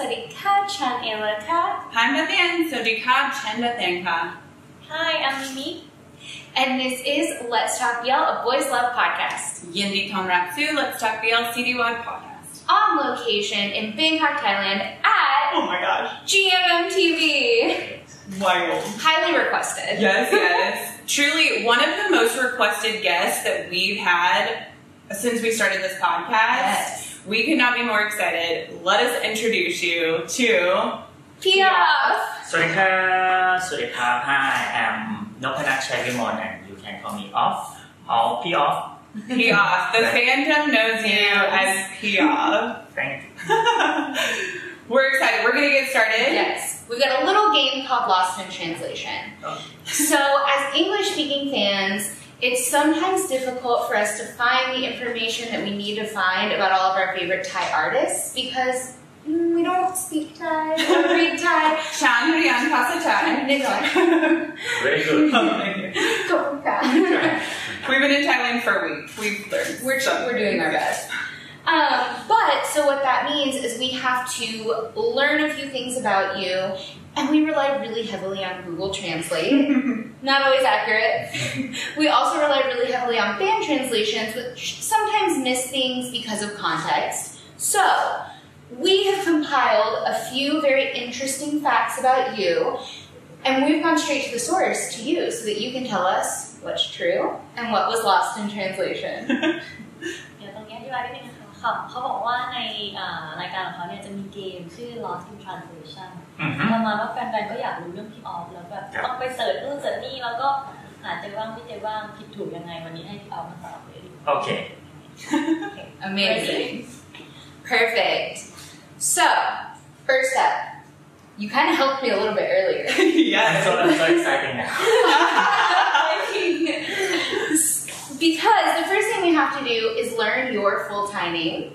så det kan chan eller. Hi, my man, so det chenda thanka. Hi, I'm Mimi. And this is Let's Talk BL, a Boys Love podcast. Yindi Tonratsu, Let's Talk BL CDY podcast. On location in Bangkok, Thailand at Oh my gosh. GMMTV. Wild. Highly requested. Yes, yes. Truly one of the most requested guests that we've had since we started this podcast. Yes. We could not be more excited. Let us introduce you to P'Aof. สวัสดีครับสวัสดีครับ Hi I'm นพนัทชัยวิมล and you can call me Aof or P off P.F. The fandom knows you as P'Aof. Thank you. We're excited. We're going to get started. Yes. We've got a little game called Lost in Translation. Oh. So, as English speaking fans, it's sometimes difficult for us to find the information that we need to find about all of our favorite Thai artists because mm, we don't speak Thai or read Thai. Chan Rian Pasachai. very good We've been in Thailand for a week. We've learned. We're, something. we're doing our best. Um, but so what that means is we have to learn a few things about you, and we rely really heavily on Google Translate. Not always accurate. we also rely really heavily on fan translations, which sometimes miss things because of context. So we have compiled a few very interesting facts about you, and we've gone straight to the source to you so that you can tell us what's true and what was lost in translation. เดี๋ยวตรงนี้อธิบายนิดนึงนะคะเขาเขาบอกว่าในอ่ารายการของเขาเนี่ยจะมีเกมชื่อ Lost in Translation อือฮึประมาณว่าแฟนๆก็อยากรู้เรื่องพี่ออฟแล้วแบบครับต้องไปเสิร์ชนู่นเสิร์ชนี่แล้วก็หาเจอบ้างไม่เจอบ้างผิดถูกยังไงวันนี้ให้พี่ออฟมาตอบเลยโอเค Amazing. Perfect. So, first up, you kind of helped me a little bit earlier. I'm yes. so I'm so excited now because the first thing we have to do is learn your full Thai name.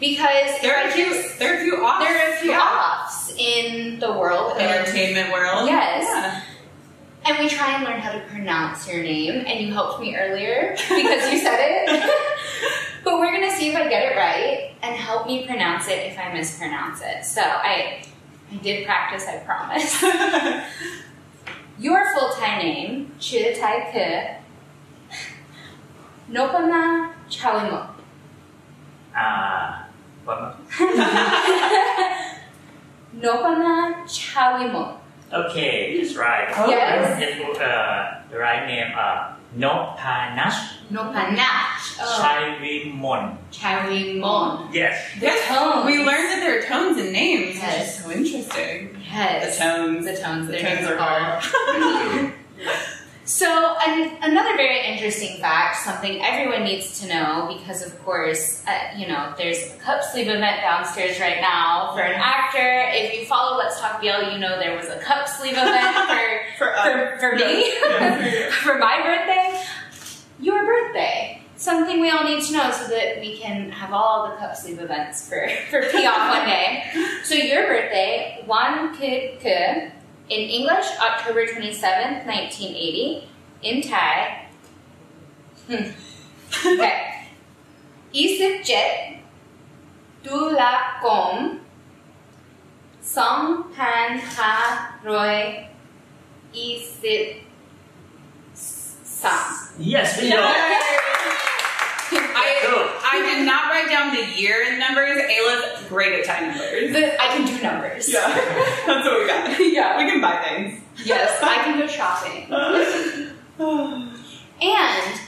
Because There are few. just- There are a few Aofs. there are a few Yeah. Aofs in the world. and- Entertainment world. Yes. Yeah. And we try and learn how to pronounce your name, and you helped me earlier because you said it. but we're gonna see if I get it right and help me pronounce it if I mispronounce it. So I, I did practice, I promise. Your full Thai name, Chua Thai Ke, Nopana Chawimo. อ่า what Nopana Chawimo. okay that's right Oh, Yes. It was, uh, the right name uh Nopanash Nopanash. Oh, Chaivimon Chawimon. yes Yes. tones. We learned that there are tones in names, which Yes. is so interesting. Yes. The tones. The tones. The their tones names are hard. So, an, another very interesting fact, something everyone needs to know, because of course, uh, you know, there's a cup sleeve event downstairs right now for an actor. If you follow Let's Talk BL, you know there was a cup sleeve event for, For for, for me, Yeah. for my birthday. Your birthday. Something we all need to know so that we can have all the cup sleeve events for, for P'Aof one day. So your birthday, Wan Kid in English, October 27th, 1980. In Thai, hmm. okay. Isip Jet, Dula Kom, Song Pan Ha Roy, Isip Sam. yes we know I, I did not write down the year in numbers. Ayla's great at time numbers. The- I can do numbers. Yeah, that's what we got. Yeah. We can buy things. Yes, I can go shopping. And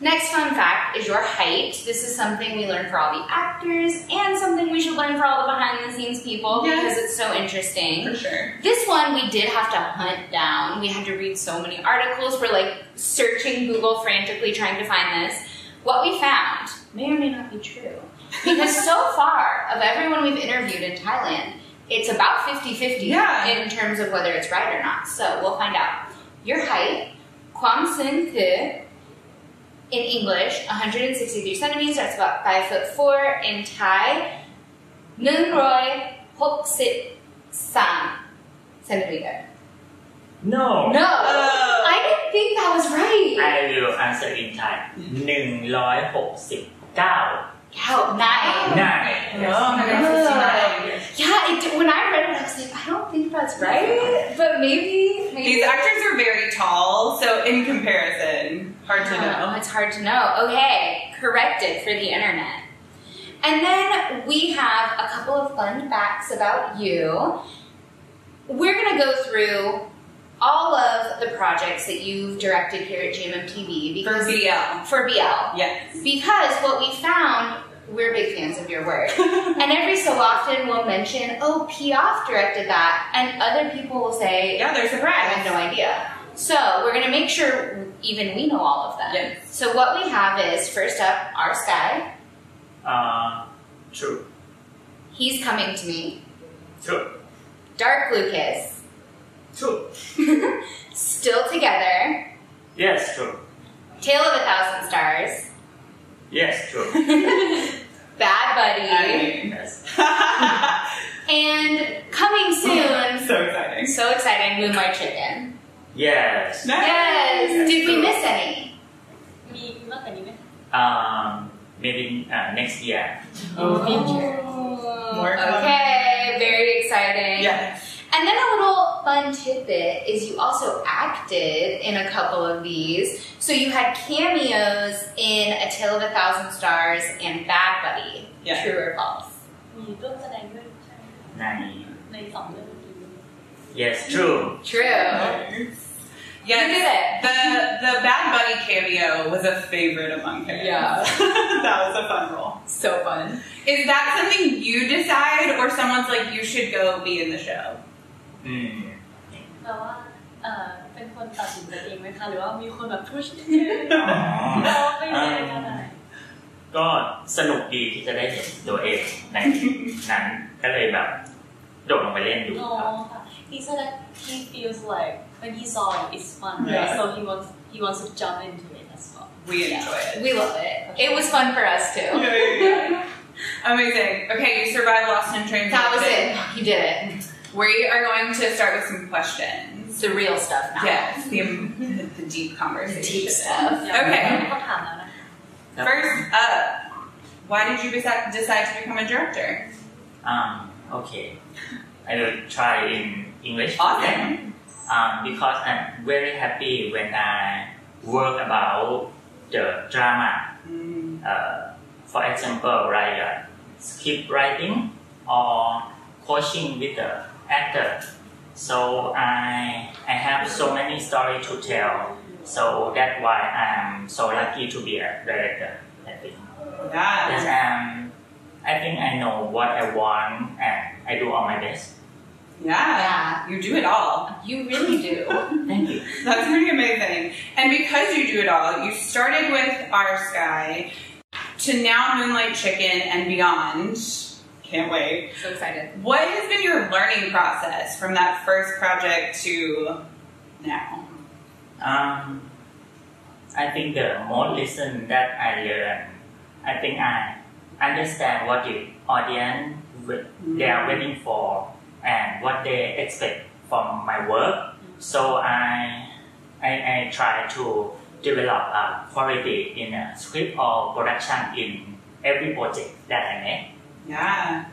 next fun fact is your height. This is something we learn for all the actors and something we should learn for all the behind the scenes people Yes. because it's so interesting. For sure. This one we did have to hunt down. We had to read so many articles. We're like searching Google frantically trying to find this. What we found may or may not be true. Because so far, of everyone we've interviewed in Thailand, it's about 50 50 Yeah. in terms of whether it's right or not. So we'll find out. Your height, Kwam Sin Ke, in English, 163 centimeters, that's about 5 foot 4. In Thai, 163 centimeter. No. No. Uh, I didn't think that was right. I will answer in Thai. 169. How nine? Nine. Yes. Oh my god, Yeah, it, when I read it, I was like, I don't think that's right, but maybe, maybe. These actors are very tall, so in comparison, hard to know. know. It's hard to know. Okay, corrected for the internet. And then we have a couple of fun facts about you. We're gonna go through all of the projects that you've directed here at GMMTV For BL. for BL. Yes. Because what we found, we're big fans of your work. and every so often we'll mention, oh, P'Aof directed that. And other people will say, Yeah, they're surprised. I surprised. have no idea. So we're going to make sure even we know all of them. Yes. So what we have is, first up, Our Skyy. Uh, true. He's coming to me. True. Dark Blue Sure. Still 2Gether. Yes, true. Tale of a Thousand Stars. Yes, true. Bad Buddy. yes. and coming soon. so exciting. So exciting, Moonlight Chicken. Yes. Nice. Yes. yes. Did true. we miss any? Not any. Um, maybe uh, next year. Oh. Future. Okay, very exciting. Yeah. And then a little fun tidbit is you also acted in a couple of these. So you had cameos in A Tale of a Thousand Stars and Bad Buddy. Yeah. True or false? มีร่วมแสดงด้วยใช่ไหม Nine. ในสองเรื่องเมื่อกี้ Yes, true. True. Yes, You did it. The the Bad Buddy cameo was a favorite among cameos. Yeah. that was a fun role. So fun. Is that something you decide, or someone's like you should go be in the show? Mm. แปลว่าเอ่อเป็นคนตัดสินใจเองไหมคะหรือว่ามีคนแบบพุชอ๋อเราไปเรียนกันอะไรก็สนุกดีที่จะได้เห็นตัวเองในนั้นก็เลยแบบโดดลงไปเล่นดูอ๋อครับค่ะ He said that he feels like when he saw it it's fun right Yeah. so he wants he wants to jump into it as well We enjoy it. We love it. It was fun for us too. Amazing. Okay, you survived Lost in Translation. That was it. You did it. We are going to start with some questions. The real stuff now. Yes, the, the deep conversation. The deep stuff. Okay. First up, why did you decide to become a director? Um, okay. I will try in English. Awesome. Um, because I'm very happy when I work about the drama. Mm. Uh, for example, like uh, script writing or coaching with the actor. So I I have so many stories to tell. So that's why I'm so lucky to be a director. I think. Yeah. Yes, um, I think I know what I want and I do all my best. Yeah. Yeah. You do it all. You really do. Thank you. That's pretty amazing. And because you do it all, you started with Our Skyy to now Moonlight Chicken and beyond. Can't wait. So excited. What has been your learning process from that first project to now? Um, I think the more lesson that I learn, I think I understand what the audience wi- they are waiting for and what they expect from my work. So I, I, I try to develop a quality in a script or production in every project that I make. Yeah.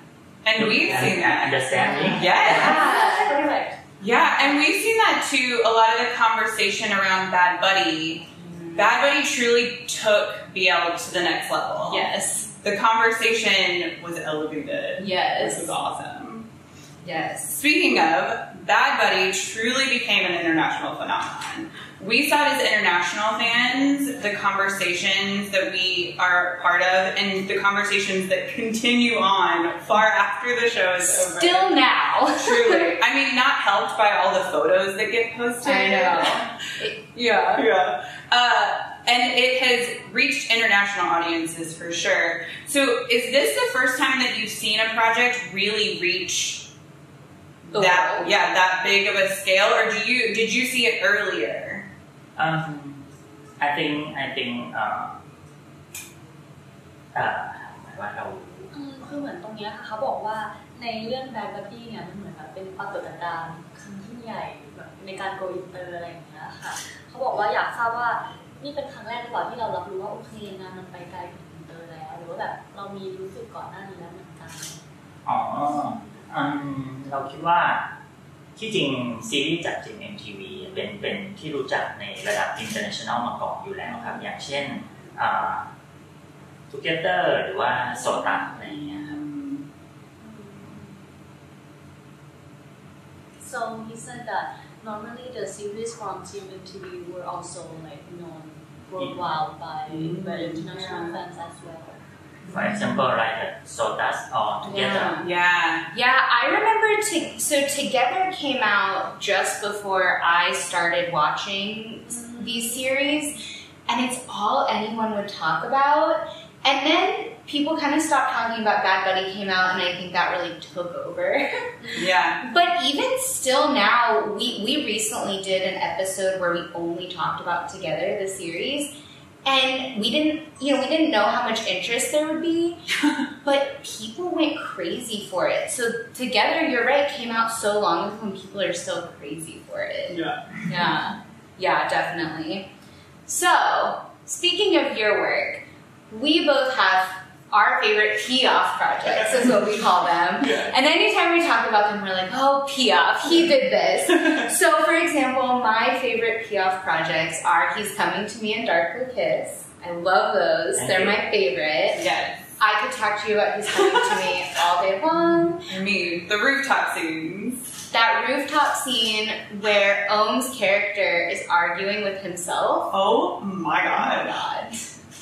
And we've And seen that. Understanding. Yes. Yeah. perfect Yeah, and we've seen that too. A lot of the conversation around Bad Buddy. Mm-hmm. Bad Buddy truly took BL to the next level. Yes. The conversation was elevated. Yes. This was awesome. Yes. Speaking of, Bad Buddy truly became an international phenomenon. We saw it as international fans, the conversations that we are part of, and the conversations that continue on far after the show is over. Still now. Truly. I mean, not helped by all the photos that get posted. I know. Yeah. Yeah. Uh, and it has reached international audiences for sure. So, is this the first time that you've seen a project really reach that? world. Yeah, that big of a scale, or do you did you see it earlier? Um, I think I think uh, uh, ว่าเราอืมคือเหมือนตรงเนี้ยค่ะเขาบอกว่าในเรื่องแบ d บั d ดี้เนี่ยมันเหมือนแบบเป็นปรากฏการณ์ครั้งที่งใหญ่แบบในการโกอินเตอร์อะไรอย่างเงี้ยค่ะเขาบอกว่าอยากทราบว่านี่เป็นครั้งแรกหรือเปล่าที่เรารับรู้ว่าโอเคงานมันไปไกลถึงอินเตอร์แล้วหรือรือว่าแบบเรามีรู้สึกก่อนหน้านี้แล้วเหมือนกันอ๋ออืม เราคิดว่าที่จริงซีรีส์จากจิม MTV เป็นเป็นที่รู้จักในระดับ international มาก่อนอยู่แล้วครับ อย่างเช่นอ่า Together หรือว่าโซตัอะไรอย่างเงี้ยครับ So he said that normally the series from Team MTV were also like known worldwide by, by international fans as well. For example like the SOTUS or 2gether Yeah. Yeah, I remember. To, so 2gether came out just before I started watching these series, and it's all anyone would talk about. And then people kind of stopped talking about Bad Buddy came out, and I think that really took over. Yeah. but even still now, we we recently did an episode where we only talked about 2gether the series. And we didn't, you know, we didn't know how much interest there would be, but people went crazy for it. So 2gether, you're right, came out so long ago, and people are still crazy for it. Yeah. Yeah, yeah, definitely. So speaking of your work, we both have our favorite P'Aof projects, is what we call them. Yeah. And anytime we talk about them, we're like, oh, P'Aof, he did this. so, for example, my favorite P'Aof projects are He's Coming to Me and Dark Blue Kiss. I love those. They're my favorite. Yes. I could talk to you about He's Coming to Me all day long. I mean, the rooftop scenes. That rooftop scene where Ohm's character is arguing with himself. Oh my Oh my god.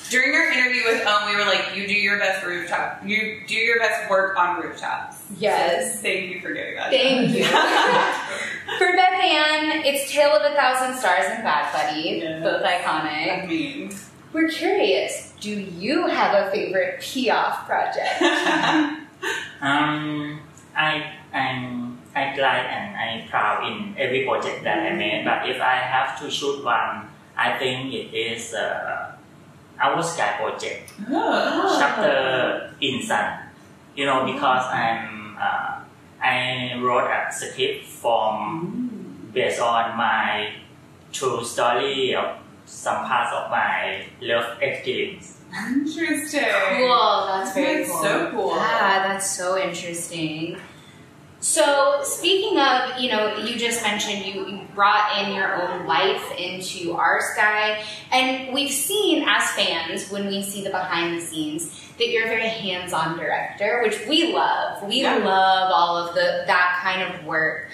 God. During our interview with Ohm, we were like, you do your best rooftop. You do your best work on rooftops. Yes. So thank you for getting that. Thank you. For Beth Ann, it's Tale of a Thousand Stars and Bad Buddy, Yes. both iconic. I mean. We're curious, do you have a favorite P'Aof project? Um, I I'm I glad and I proud in every project that I made. But if I have to shoot one, I think it is uh, Our Skyy project, Oh. chapter in sun. You know, because I'm uh, I wrote a script from based on my true story of some parts of my love experience. Interesting. Cool, that's very That's cool. so cool. Yeah, that's so interesting. So, speaking of, you know, you just mentioned you, you brought in your own life into Our Skyy, and we've seen as fans when we see the behind the scenes that you're a very hands-on director, which we love. We Yeah. love all of the that kind of work.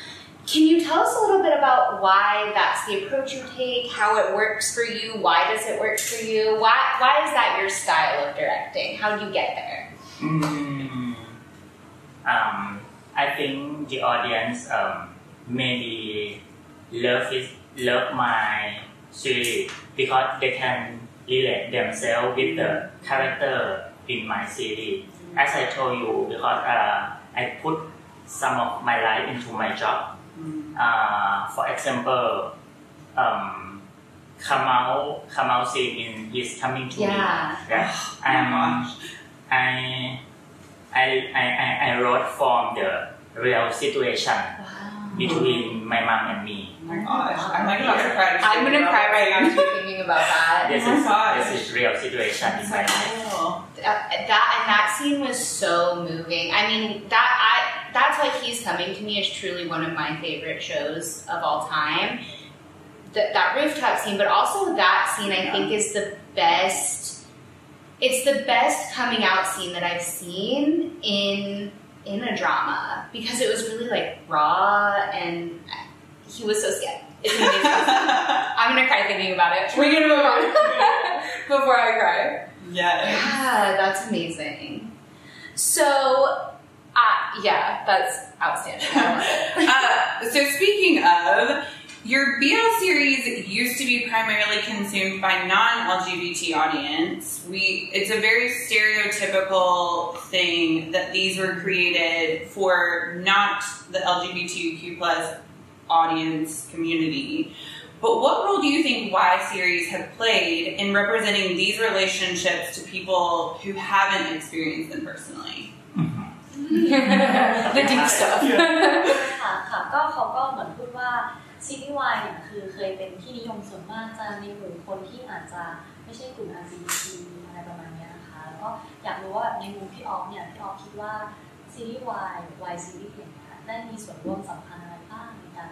Can you tell us a little bit about why that's the approach you take, how it works for you, why does it work for you? Why why is that your style of directing? How do you get there? Mm, um, I think the audience um, maybe love it, love my series because they can relate themselves with the character in my series. As I told you, because uh, I put some of my life into my job. Uh, for example, um, Kamal Kamal scene in He's Coming to Yeah. Me. Yeah. Um, I, I, I, I- I wrote from the real situation Wow. between my mom and me. Oh my gosh. I'm like about to cry. just I'm thinking gonna about cry right now just thinking about that. This Oh is gosh. this is real situation in my life. Oh. Uh, that, that and that scene was so moving. I mean, that I that's why he's coming to me is truly one of my favorite shows of all time. That that rooftop scene, but also that scene, I think is the best. It's the best coming out scene that I've seen in in a drama because it was really like raw and he was so scared. I'm gonna cry thinking about it. We're gonna move on before I cry. yes. Yeah, that's amazing. So, uh, yeah, that's outstanding. I love it. uh, so speaking of, your BL series used to be primarily consumed by non-LGBT audience. We it's a very stereotypical thing that these were created for not the LGBTQ plus audience community. But what role do you think Y series have played in representing these relationships to people who haven't experienced them personally? the deep stuff. ค่ะค่ะก็เขาก็เหมือนพูดว่า ซีซีรีส์วายเนี่ยคือเคยเป็นที่นิยมส่วนมากจะในหมู่มคนที่อาจจะไม่ใช่กลุ่ม LGBT อะไรประมาณนี้นะคะ แล้วก็อยากรู้ว่าในมุมพี่ออฟเนี่ยพี่ออฟคิดว่าซีรีส์วายวายซีรีส์อย่างเงี้ยได้มีส่วนร่วมสำคัญอะไรบ้างในการ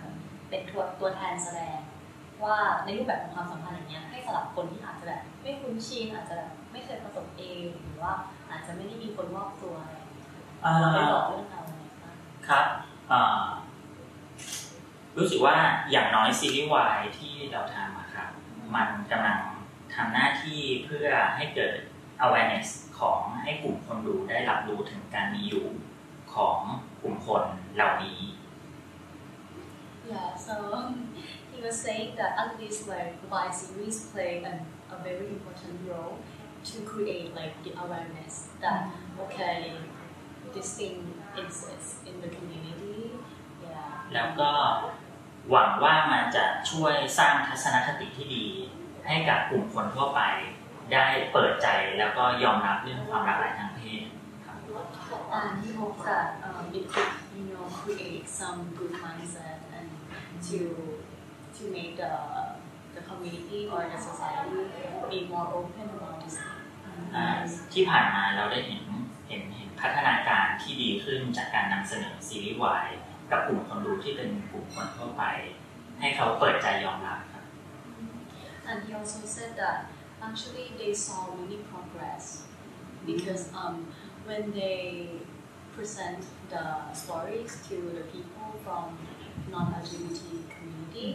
เป็นตัวตัวแทนแสดง ว่าในรูปแบบของความสัมพันธ์อย่างเงี้ยให้สำหรับคนที่อาจจะแบบไม่คุ้นชินอาจจะแบบไม่เคยประสบเองหรือว่าอาจจะไม่ได้มีคนรอบตัวอะไรอย่างเงี้ยอ่าเราได้บอกเรื่องราวอะไรบ้างครับอ่า รู้สึกว่าอย่างน้อยซีรีส์วายที่เราทำอะครับมันกำลังทำหน้าที่เพื่อให้เกิด awareness ของให้กลุ่มคนดูได้รับรู้ถึงการมีอยู่ของกลุ่มคนเหล่านี้ Yeah, so um, he was saying that at least like Y series play an, a very important role to create like the awareness that okay, this thing exists in the community. Yeah. แล้วก็หวังว่ามันจะช่วยสร้างทัศนคติที่ดี ให้กับกลุ่มคนทั่วไป ได้เปิดใจแล้วก็ยอมรับเรื่องความหลากหลายทางเพศครับ And he hopes that um, it could, you know, create some good mindset and to to make the the community or the society be more open about this. อ่าที่ผ่านมาเราได้เห็นเห็นเห็นพัฒนาการที่ดีขึ้นจากการนำเสนอซีรีส์วาย กับกลุ่มคนดูที่เป็นกลุ่มคนทั่วไป ให้เขาเปิดใจยอมรับครับ And he also said that actually they saw really progress because um, when they present the stories to the people from non-LGBT community,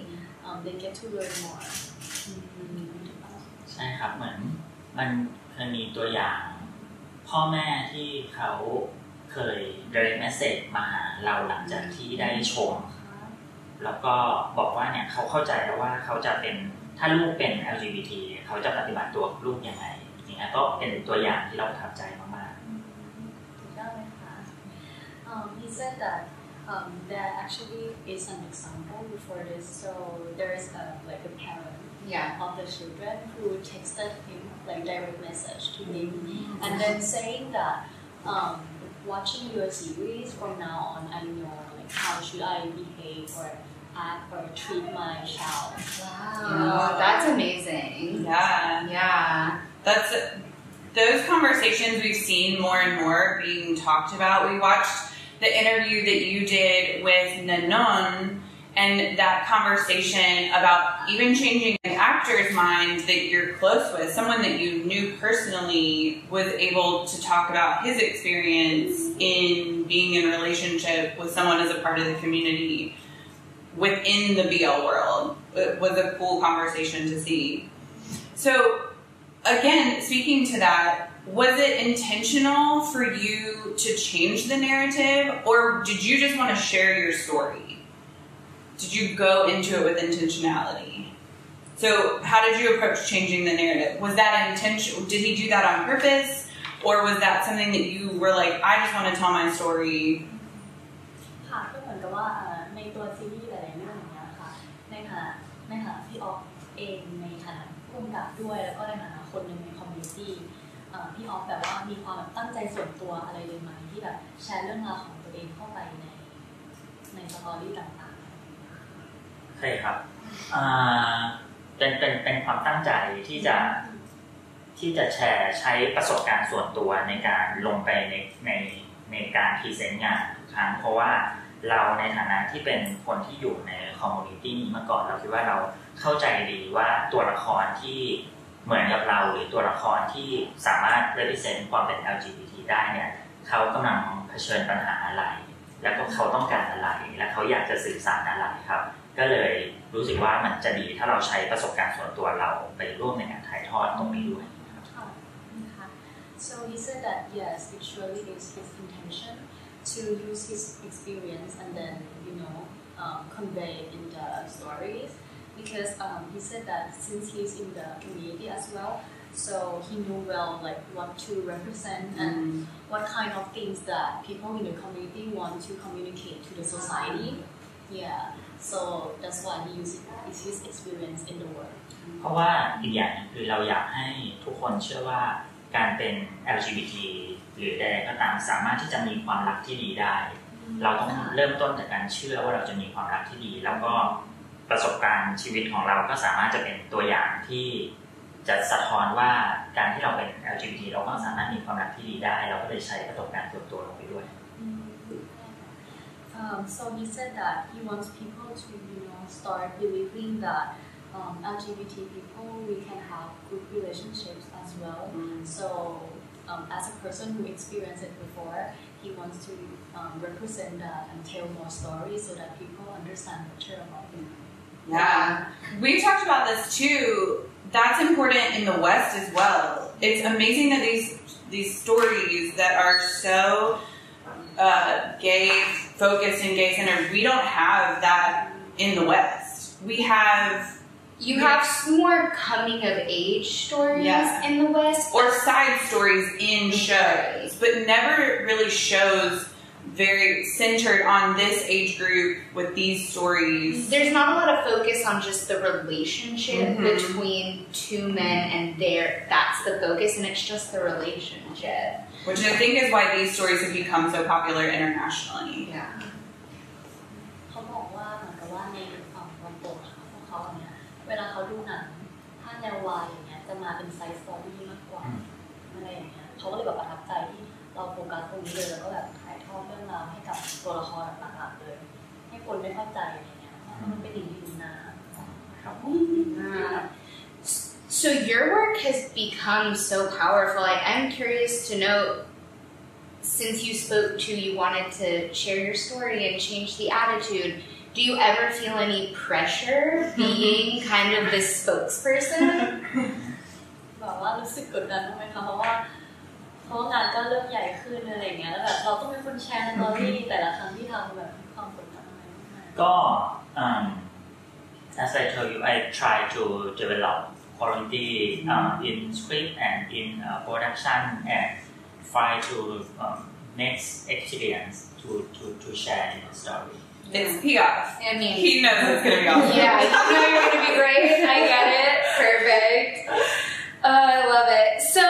um, they get to learn more. ใช่ครับเหมือนมันเคยมีตัวอย่าง พ่อแม่ที่เขา เคย direct message มาหาเราหลังจากที่ได้ชม แล้วก็บอกว่าเนี่ยเขาเข้าใจแล้วว่าเขาจะเป็นถ้าลูกเป็น LGBT เขาจะปฏิบัติตัวกับลูกยังไงอย่างเงี้ยก็เป็นตัวอย่างที่เราประทับใจมาก Um, he said that um, there actually is an example before this. So there is a, like a parent Yeah. of the children who texted him like direct message to him and then saying that um, watching your series from now on I know like how should I behave or act or treat my child. Wow, that's amazing. Yeah. Yeah. That's those conversations we've seen more and more being talked about. We watched the interview that you did with Nanon and that conversation about even changing an actor's mind that you're close with, someone that you knew personally was able to talk about his experience in being in a relationship with someone as a part of the community within the BL world. It was a cool conversation to see. So again, speaking to that, was it intentional for you to change the narrative, or did you just want to share your story? Did you go into it with intentionality? So, how did you approach changing the narrative? Was that intentional? Did he do that on purpose, or was that something that you were like, I just want to tell my story? ค่ะก็เหมือนกับว่าเอ่อในตัวซีรีส์หลายๆเรื่องอย่างเงี้ยค่ะในฐานะในฐานะพี่ออฟเองในฐานะผู้กำกับด้วยแล้วก็ในฐานะคนหนึ่งในคอมมูนิตี้เอ่อพี่ออฟแบบว่ามีความแบบตั้งใจส่วนตัวอะไรเลยไหมที่แบบแชร์เรื่องราวของตัวเองเข้าไปในในสตอรี่ต่าง ๆใช่ครับอ่า เป็นเป็นเป็นความตั้งใจที่จะที่จะแชร์ใช้ประสบการณ์ส่วนตัวในการลงไปในในในการพรีเซนต์งานทุกครั้ง เพราะว่าเราในฐานะที่เป็นคนที่อยู่ในคอมมูนิตี้นี้มาก่อนเราคิดว่าเราเข้าใจดีว่าตัวละครที่เหมือนกับเราหรือตัวละครที่สามารถ represent ความเป็น LGBT ได้เนี่ยเขากำลังเผชิญปัญหาอะไร แล้วก็เขาต้องการอะไร และเขาอยากจะสื่อสารอะไรครับ ก็เลย รู้สึกว่ามันจะดีถ้าเราใช้ประสบการณ์ส่วนตัวเราไปร่วมในการถ่ายทอดตรงนี้ด้วยๆค่ะนะคะ so he said that yes it surely is his intention to use his experience and then you know um, convey it in the stories because um, he said that since he's in the community as well so he knew well like what to represent and what kind of things that people in the community want to communicate to the society yeah so that's why he uses his experience in the work เพราะว่าอีกอย่างหนึงคือเราอยากให้ทุกคนเชื่อว่าการเป็น LGBT หรือใดๆก็ตามสามารถที่จะมีความรักที่ดีได้ เราต้องเริ่มต้นจากการเชื่อว่าเราจะมีความรักที่ดี แล้วก็ประสบการณ์ชีวิตของเราก็สามารถจะเป็นตัวอย่างที่จะสะท้อนว่าการที่เราเป็น LGBT เราก็สามารถมีความรักที่ดีได้ เราก็เลยใช้ประสบการณ์ส่วนตัวลงไปด้วย Um, so he said that he wants people to, you know, start believing that um, LGBT people we can have good relationships as well. So, um, as a person who experienced it before, he wants to um, represent that and tell more stories so that people understand better about him. Yeah. We've talked about this too. That's important in the West as well. It's amazing that these these stories that are so uh, gay focused and gay centered, we don't have that in the West. We have You have more coming of age stories Yeah. in the West. or side stories in shows, but never really shows very centered on this age group with these stories. There's not a lot of focus on just the relationship mm-hmm. between two men and their that's the focus and it's just the relationship. Which I think is why these stories have become so popular internationally. Yeah. เวลาเขาดูหนังถ้าแนววายอย่างเงี้ยจะมาเป็นไซส์สตอรี่มากกว่าอะไรอย่างเงี้ยเขาก็เลยแบบประทับใจที่เราโฟกัสตรงนี้เลยแล้วก็แบบ ตัวละครหลักๆเลย ให้คนได้เข้าใจอะไรเงี้ยว่ามันเป็นอย่างนี้นะ ครับ Uh, so your work has become so powerful. I am curious to know since you spoke to you wanted to share your story and change the attitude, do you ever feel any pressure being kind of this spokesperson? แบบว่ารู้สึกกดดันบ้างไหมคะเพราะว่า เพราะว่างานก็เริ่มใหญ่ขึ้นอะไรอย่างเงี้ยแล้วแบบเราต้องเป็นคนแชร์สตอรี่แต่ละครั้งที่ทำแบบมีความกดดันอะไรบ้างไหม ก็ um, as I told you I try to develop quality uh, in script and in uh, production and try to um, next experience to, to, to share in the story. It's Piaf. I mean, He knows it's gonna be awesome. yeah, you know you're gonna be great. I get it. Perfect. Uh, I love it. So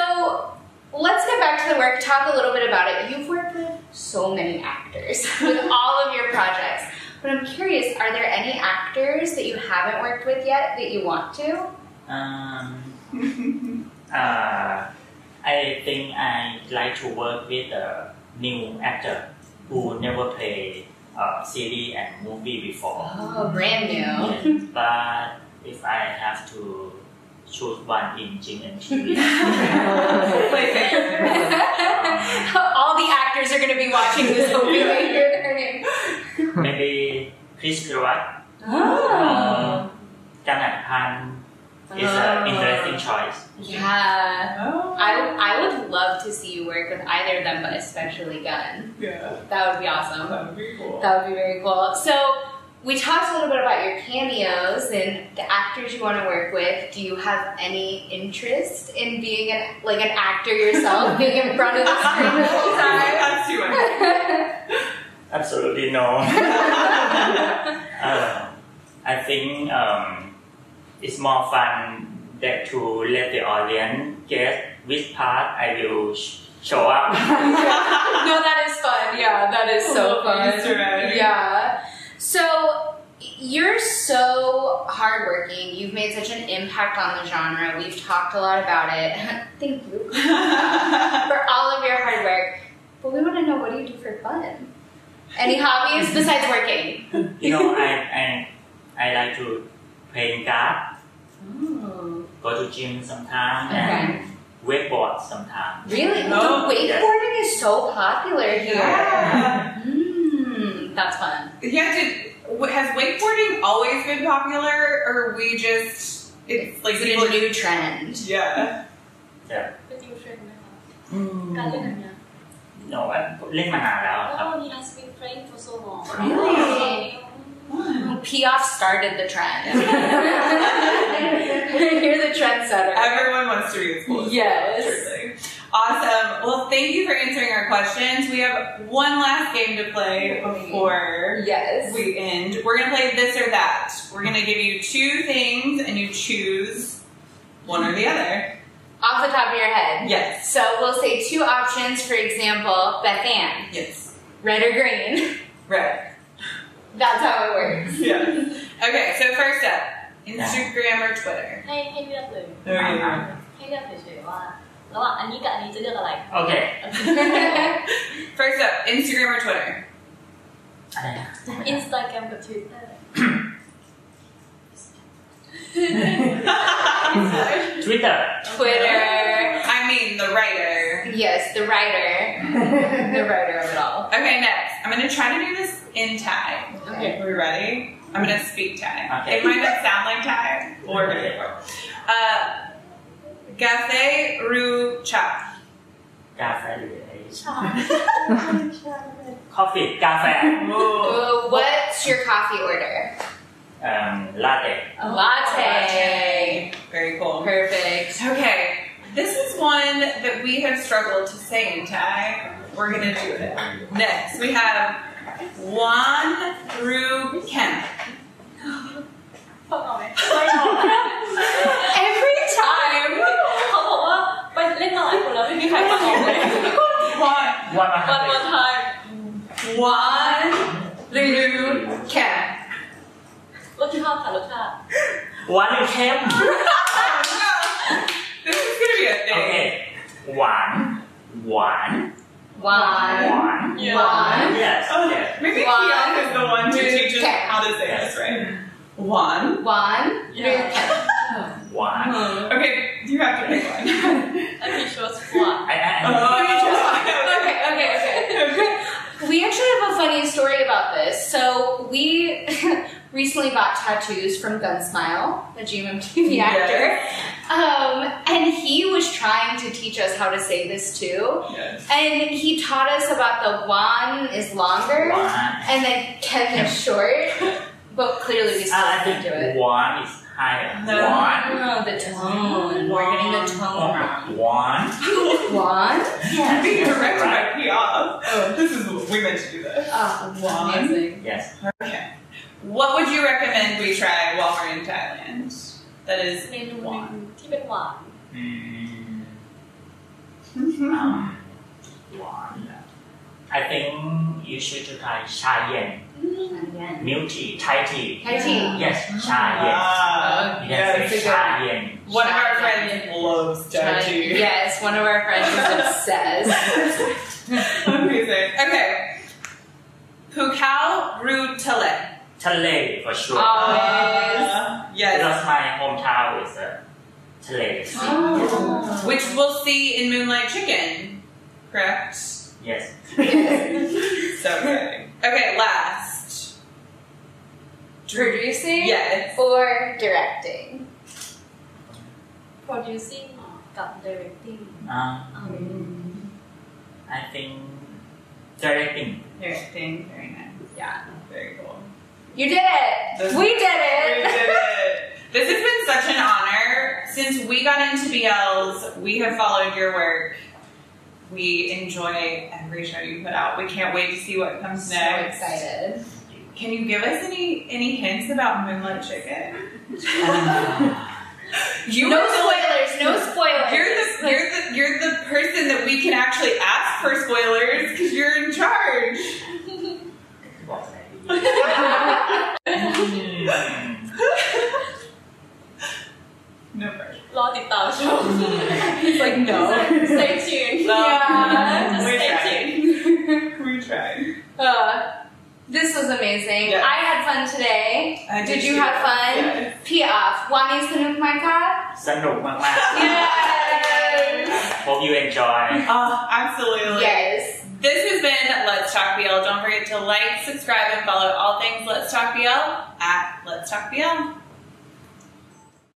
let's get back to the work. Talk a little bit about it. You've worked with so many actors with all of your projects. But I'm curious, are there any actors that you haven't worked with yet that you want to? Um, uh, I think I'd like to work with a new actor who never played uh, series and movie before. Oh, brand new. But if I have to choose one in Jim and TV, all the actors are gonna be watching this movie when hear their name. maybe Krist Perawat, Oh. Gun Atthaphan is an ah. interesting choice. Yeah. Oh. I, I would love to see you work with either of them, but especially Gun. yeah. That would be awesome. That would be cool. That would be very cool. So, we talked a little bit about your cameos and the actors you want to work with. Do you have any interest in being an like an actor yourself, being in front of the screen the whole time? That's too. Absolutely no. uh, I think um, it's more fun that to let the audience guess which part I will sh- show up. no, that is fun. Yeah, that is so fun. Easter egg. Yeah. So you're so hardworking. You've made such an impact on the genre. We've talked a lot about it. Thank you for all of your hard work. But we want to know what do you do for fun? Any hobbies besides working? you know, I, I, I like to play card, Oh, go to gym sometimes, okay. and wakeboard sometimes. Really? Oh, the wakeboarding is so popular here. Yeah. Mm, that's fun. Has wakeboarding always been popular, or we just it's like it's a new trend? Yeah. Yeah. เป็นนิวเทรนด์นะคะอืมการเล่นแบบเนี้ย hmm. no เล่นมานานแล้วครับ Oh, he has been playing for so long. Really? P'Aof started the trend. You're the trendsetter. Everyone wants to be a sports. Yes. Truly. Awesome. Well, thank you for answering our questions. We have one last game to play before Yes. we end. We're gonna play this or that. We're gonna give you two things, and you choose one or the other. Off the top of your head. Yes. So we'll say two options, for example, Beth Ann, Yes. red or green. Right. That's how it works. Yes. Okay, so first up, Instagram or Twitter? ให้ให้เลือกเลย There you go. ให้เลือกเฉยๆว่า ระหว่างอันนี้กับอันนี้จะเลือกอะไร โอเค First up, Instagram or Twitter? อะไรนะ อินสตาแกรมกับทวิตเตอร์ Twitter Twitter. I mean the writer. Yes, the writer. the writer of it all. Okay, next. I'm gonna try to do this in Thai. Okay. Are we ready? I'm gonna speak Thai. Okay. It might not sound like Thai or uh Cafe Ru Cha. กาแฟหรืออะไรคอฟฟี่กาแฟ Uh, what's your coffee order? เอ่อลาเต้ Latte. Very cool. Perfect. Okay, this is one that we have struggled to say in Thai. We're gonna do it. Next, we have Wan Ru Ken. ฟังเอาไหม Every we had one. One, one, one time. One little cat. What at how look at One cam. this. Okay. One. One. One. One. Yeah. One. Yes. Oh, yes. Maybe one. Kian is the one to teach us how to say this, right? One. One. Yeah. one. Okay, you have to pick one. I'm pretty sure one. Oh, okay, okay, okay. We actually have a funny story about this. So we recently bought tattoos from Gunsmile, the GMMTV actor. Um, and he was trying to teach us how to say this too. Yes. And he taught us about the one is longer one. and then Ken is short. But clearly we still uh, didn't do it. One is higher. No, one. No, the tone. Oh, we're getting the tone wrong. One. One? Yes. Being correct right. by P'Aof. Oh, this is we meant to do this. Ah, uh, one. Amazing. Yes. Okay. What would you recommend we try while we're in Thailand? That is one. Tibetan one. Mm. um, one. I think you should try Chai milk tea, Thai tea. Thai tea. Yes, chai. Yes. Uh, yes, yeah, chai yen. One chai of our friends loves Thai chai tea. Yes, one of our friends is obsessed. Amazing. Okay. Pukau Rue Tele. Tele for sure. Oh, ah, Always. Uh, yes. Because my hometown is uh, a Tele. Oh. Which we'll see in Moonlight Chicken, correct? Yes. so good. Okay, last. Producing Yes. or directing? producing กับ directing uh, I think directing Directing. Very nice. Yeah. Very cool. You did it! This- we did it We it! did it. This has been such an honor. Since we got into BLs, we have followed your work. We enjoy every show you put out. We can't wait to see what comes So next. excited. Can you give us any any hints about Moonlight Chicken? You no are the, like, spoilers, no spoilers. You're the you're the you're the person that we can actually ask for spoilers because you're in charge. บอกอะไรดี No pressure. รอติดตามชม He's like, no. stay tuned No. Yeah. We stay tried. tuned We tried. Uh, this was amazing. Yes. I had fun today. I did, did you have fun? Yes. P'Aof. Wani sanuk my car? Sanuk my last Yes. Hope you enjoy. Oh, absolutely. Yes. This has been Let's Talk BL. Don't forget to like, subscribe, and follow all things Let's Talk BL at Let's Talk BL.